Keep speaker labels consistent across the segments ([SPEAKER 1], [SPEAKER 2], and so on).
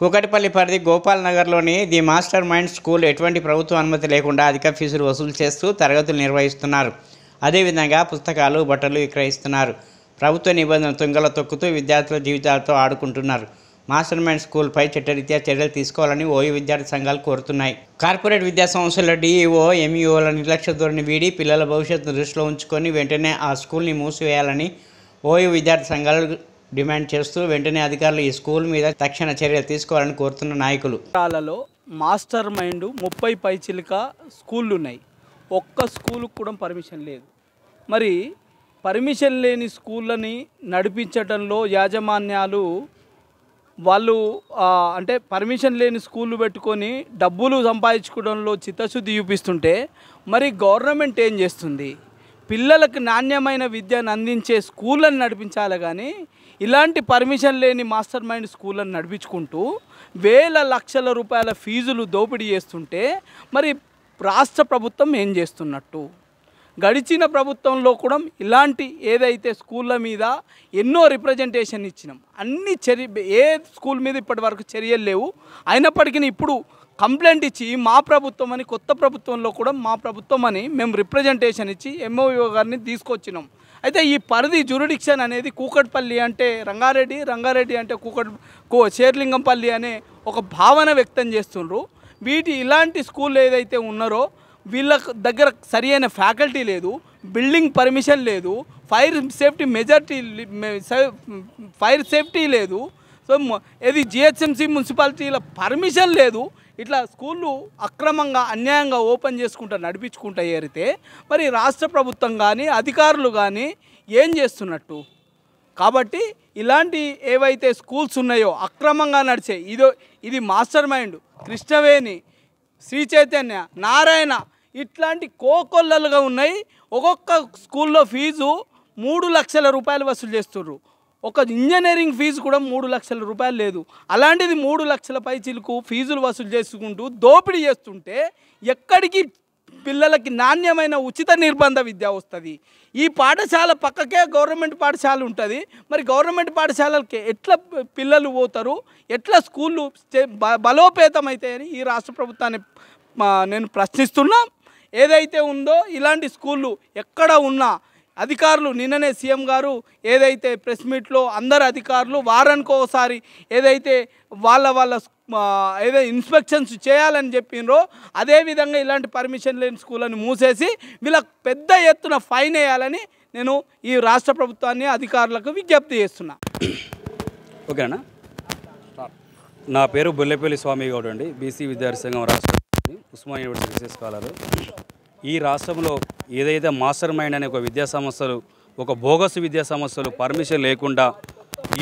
[SPEAKER 1] కూకటిపల్లి పరిధి గోపాల్ నగర్లోని the master mind school ఎటువంటి ప్రభుత్వ అనుమతి లేకుండా అధిక ఫీజులు వసూలు చేస్తూ తరగతులు నిర్వహిస్తున్నారు. అదేవిధంగా పుస్తకాలు బట్టలు విక్రయిస్తున్నారు. ప్రభుత్వ నిబంధనలు తుంగల తొక్కుతూ విద్యార్థుల జీవితాలతో ఆడుకుంటున్నారు. మాస్టర్ మైండ్ స్కూల్పై చట్టరీత్యా చర్యలు తీసుకోవాలని ఓయూ విద్యార్థి సంఘాలు కోరుతున్నాయి. కార్పొరేట్ విద్యా సంస్థల డీఈఓ ఎంఈఓల నిర్లక్ష్య ధోరణి వీడి పిల్లల భవిష్యత్తును దృష్టిలో ఉంచుకొని వెంటనే ఆ స్కూల్ని మూసివేయాలని ఓయూ విద్యార్థి సంఘాలు డిమాండ్ చేస్తూ వెంటనే అధికారులు ఈ స్కూల్ మీద తక్షణ చర్యలు తీసుకోవాలని కోరుతున్న నాయకులు.
[SPEAKER 2] రాష్ట్రాలలో మాస్టర్ మైండ్ ముప్పై పైచిలుక స్కూళ్ళు ఉన్నాయి ఒక్క స్కూల్కి కూడా పర్మిషన్ లేదు. మరి పర్మిషన్ లేని స్కూళ్ళని నడిపించడంలో యాజమాన్యాలు వాళ్ళు అంటే పర్మిషన్ లేని స్కూళ్ళు పెట్టుకొని డబ్బులు సంపాదించుకోవడంలో చిత్తశుద్ధి చూపిస్తుంటే మరి గవర్నమెంట్ ఏం చేస్తుంది? పిల్లలకు నాణ్యమైన విద్యను అందించే స్కూళ్ళని నడిపించాలి కానీ ఇలాంటి పర్మిషన్ లేని మాస్టర్ మైండ్ స్కూళ్ళని నడిపించుకుంటూ వేల లక్షల రూపాయల ఫీజులు దోపిడీ చేస్తుంటే మరి రాష్ట్ర ప్రభుత్వం ఏం చేస్తున్నట్టు? గడిచిన ప్రభుత్వంలో కూడా ఇలాంటి ఏదైతే స్కూళ్ళ మీద ఎన్నో రిప్రజెంటేషన్ ఇచ్చినాం అన్ని చర్య ఏ స్కూల్ మీద ఇప్పటి వరకు చర్యలు లేవు అయినప్పటికీ ఇప్పుడు కంప్లైంట్ ఇచ్చి మా ప్రభుత్వం అని కొత్త ప్రభుత్వంలో కూడా మా ప్రభుత్వం అని మేము రిప్రజెంటేషన్ ఇచ్చి ఎంఓఓ గారిని తీసుకొచ్చినాం. అయితే ఈ పరిధి జురిడిక్షన్ అనేది కూకట్పల్లి అంటే రంగారెడ్డి రంగారెడ్డి అంటే కూకట్ కో శేర్లింగంపల్లి అనే ఒక భావన వ్యక్తం చేస్తుండ్రు. వీటి ఇలాంటి స్కూల్ ఏదైతే ఉన్నారో వీళ్ళ దగ్గర సరి అయిన ఫ్యాకల్టీ లేదు బిల్డింగ్ పర్మిషన్ లేదు fire safety majority fire safety లేదు. సో ఇది జిహెచ్ఎంసీ మున్సిపాలిటీల పర్మిషన్ లేదు. ఇట్లా స్కూళ్ళు అక్రమంగా అన్యాయంగా ఓపెన్ చేసుకుంటా నడిపించుకుంటా ఏరితే మరి రాష్ట్ర ప్రభుత్వం కానీ అధికారులు కానీ ఏం చేస్తున్నట్టు? కాబట్టి ఇలాంటి ఏవైతే స్కూల్స్ ఉన్నాయో అక్రమంగా నడిచే ఇదో ఇది మాస్టర్ మైండ్ కృష్ణవేణి శ్రీ చైతన్య నారాయణ ఇట్లాంటి కోకొల్లలుగా ఉన్నాయి. ఒక్కొక్క స్కూల్లో ఫీజు మూడు లక్షల రూపాయలు వసూలు చేస్తుర్రు. ఒక ఇంజనీరింగ్ ఫీజు కూడా మూడు లక్షల రూపాయలు లేదు. అలాంటిది మూడు లక్షల పైచీలకు ఫీజులు వసూలు చేసుకుంటూ దోపిడీ చేస్తుంటే ఎక్కడికి పిల్లలకి నాణ్యమైన ఉచిత నిర్బంధ విద్య వస్తుంది? ఈ పాఠశాల పక్కకే గవర్నమెంట్ పాఠశాల ఉంటుంది. మరి గవర్నమెంట్ పాఠశాలలకి ఎట్లా పిల్లలు పోతారు? ఎట్లా స్కూళ్ళు బలోపేతమవుతాయని బలోపేతం అవుతాయని ఈ రాష్ట్ర ప్రభుత్వాన్ని నేను ప్రశ్నిస్తున్నా. ఏదైతే ఉందో ఇలాంటి స్కూళ్ళు ఎక్కడ ఉన్నా అధికారులు నిన్ననే సీఎం గారు ఏదైతే ప్రెస్ మీట్లో అందరు అధికారులు వారానికి ఒకసారి ఏదైతే వాళ్ళ వాళ్ళ ఏదో ఇన్స్పెక్షన్స్ చేయాలని చెప్పినరో అదేవిధంగా ఇలాంటి పర్మిషన్ లేని స్కూళ్ళని మూసేసి వీళ్ళకి పెద్ద ఎత్తున ఫైన్ వేయాలని నేను ఈ రాష్ట్ర ప్రభుత్వాన్ని అధికారులకు విజ్ఞప్తి చేస్తున్నా.
[SPEAKER 3] ఓకేనా? నా పేరు బుల్లెపల్లి స్వామి గౌడ్ అండి. బీసీ విద్యార్థి సంఘం రాష్ట్ర అధ్యక్షుడిని, ఉస్మానియా యూనివర్సిటీ ఈ రాష్ట్రంలో ఏదైతే మాస్టర్ మైండ్ అనే ఒక విద్యా సంస్థలు ఒక బోగస్ విద్యా సంస్థలు పర్మిషన్ లేకుండా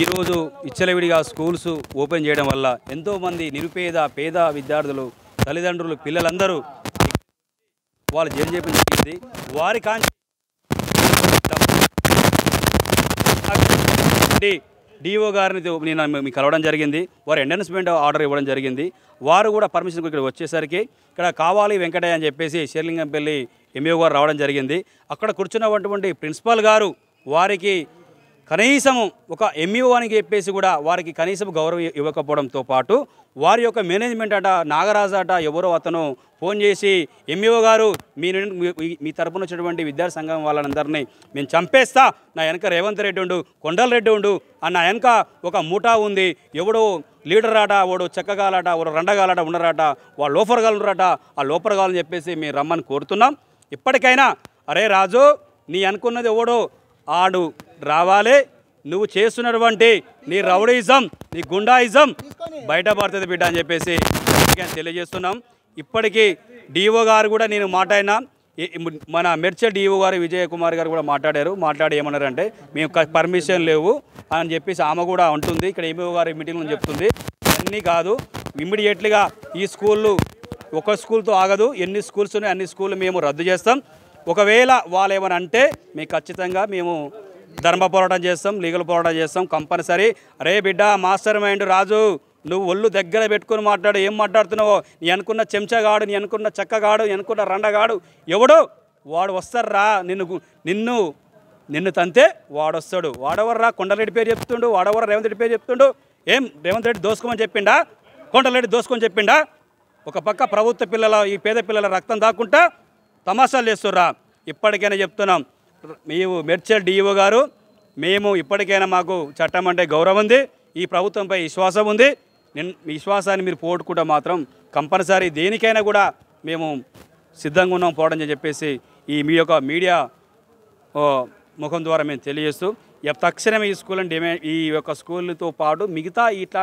[SPEAKER 3] ఈరోజు ఇచ్చలవిడిగా స్కూల్స్ ఓపెన్ చేయడం వల్ల ఎంతోమంది నిరుపేద పేద విద్యార్థులు తల్లిదండ్రులు పిల్లలందరూ వాళ్ళు జైలు చేయడం జరిగింది. వారి కాంక్ష డిఓ గారిని నేను మీకు కలవడం జరిగింది. వారు ఎండర్స్మెంట్ ఆర్డర్ ఇవ్వడం జరిగింది. వారు కూడా పర్మిషన్ ఇక్కడ వచ్చేసరికి ఇక్కడ కావాలి వెంకటయ్య అని చెప్పేసి షేర్లింగంపల్లి ఎంఏ గారు రావడం జరిగింది. అక్కడ కూర్చున్నటువంటి ప్రిన్సిపాల్ గారు వారికి కనీసం ఒక ఎంఈఓ అని చెప్పేసి కూడా వారికి కనీసం గౌరవం ఇవ్వకపోవడంతో పాటు వారి యొక్క మేనేజ్మెంట్ అట నాగరాజు అట ఎవరో అతను ఫోన్ చేసి ఎంఈఓ గారు మీ మీ- తరపున వచ్చినటువంటి విద్యార్థి సంఘం వాళ్ళందరినీ మేము చంపేస్తా నా వెనక రేవంత్ రెడ్డి ఉండు కొండల రెడ్డి ఉండు ఆ నా వెనక ఒక ముఠా ఉంది ఎవడో లీడర్ ఆట వాడు చెక్కగాలట వాడు రండగాలట ఉండరాట వాళ్ళు లోపరగాలరట ఆ లోపరగాలని చెప్పేసి మేము రమ్మని కోరుతున్నాం. ఇప్పటికైనా అరే రాజు నీ అనుకున్నది ఎవడో ఆడు రావాలి. నువ్వు చేస్తున్నటువంటి నీ రౌడీజం నీ గుండాయిజం బయటపడుతుంది బిడ్డ అని చెప్పేసి తెలియజేస్తున్నాం. ఇప్పటికీ డిఓ గారు కూడా నేను మాట్లాడినా. మన మెర్చల్ డిఓ గారు విజయ్ కుమార్ గారు కూడా మాట్లాడారు. మాట్లాడి ఏమన్నారంటే మేము పర్మిషన్ లేవు అని చెప్పేసి ఆమె కూడా ఉంటుంది ఇక్కడ ఎంఈఓ గారు మీటింగ్లో చెప్తుంది. అన్నీ కాదు ఇమ్మీడియట్లీగా ఈ స్కూళ్ళు ఒక స్కూల్తో ఆగదు. ఎన్ని స్కూల్స్ ఉన్నాయి అన్ని స్కూళ్ళు మేము రద్దు చేస్తాం. ఒకవేళ వాళ్ళు ఏమైనా అంటే మేము ఖచ్చితంగా మేము ధర్మ పోరాటం చేస్తాం లీగల్ పోరాటం చేస్తాం కంపల్సరీ. రే బిడ్డ మాస్టర్ మైండ్ రాజు నువ్వు ఒళ్ళు దగ్గర పెట్టుకొని మాట్లాడు ఏం మాట్లాడుతున్నావో? నీ అనుకున్న చెంచగాడు నీ అనుకున్న చెక్కగాడు నీ అనుకున్న రండగాడు ఎవడు? వాడు వస్తారా నిన్ను నిన్ను నిన్ను తంతే వాడొస్తాడు. వాడెవర్రా? కొండలరెడ్డి పేరు చెప్తుండు వాడెవరు? రేవంత్ రెడ్డి పేరు చెప్తుండు. ఏం? రేవంత్ రెడ్డి దోసుకోమని చెప్పిండా? కొండలరెడ్డి దోసుకొని చెప్పిండా? ఒక పక్క ప్రభుత్వ పిల్లల ఈ పేద పిల్లల రక్తం దాక్కుంటా తమాషాలు చేస్తుర్రా. ఇప్పటికైనా చెప్తున్నాం. మేము మెర్చల్ డిఈఓ గారు మేము ఇప్పటికైనా మాకు చట్టం అంటే గౌరవం ఉంది ఈ ప్రభుత్వంపై విశ్వాసం ఉంది. విశ్వాసాన్ని మీరు పోగొట్టుకుంటే మాత్రం కంపల్సరీ దేనికైనా కూడా మేము సిద్ధంగా ఉన్నాం పోవడం అని చెప్పేసి ఈ మీ యొక్క మీడియా ఓ, ముఖం ద్వారా మేము తెలియజేస్తూ తక్షణమే ఈ స్కూల్ డిమాండ్ ఈ యొక్క స్కూల్తో పాటు మిగతా ఇట్లా